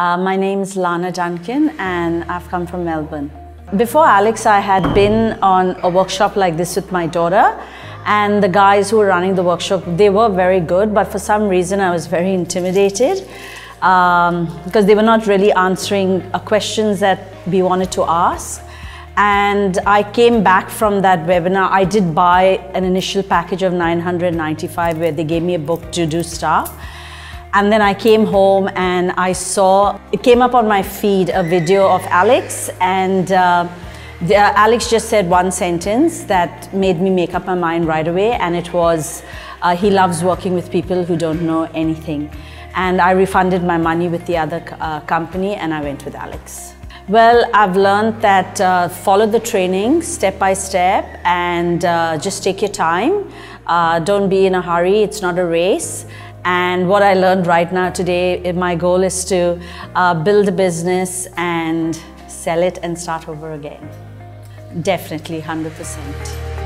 Uh, my name is Lana Duncan and I've come from Melbourne. Before Alex, I had been on a workshop like this with my daughter and the guys who were running the workshop, they were very good, but for some reason I was very intimidated um, because they were not really answering uh, questions that we wanted to ask. And I came back from that webinar. I did buy an initial package of 995 where they gave me a book to do stuff. And then I came home and I saw, it came up on my feed, a video of Alex and uh, the, uh, Alex just said one sentence that made me make up my mind right away and it was, uh, he loves working with people who don't know anything. And I refunded my money with the other uh, company and I went with Alex. Well, I've learned that uh, follow the training step by step and uh, just take your time. Uh, don't be in a hurry, it's not a race. And what I learned right now today, my goal is to uh, build a business and sell it and start over again. Definitely 100%.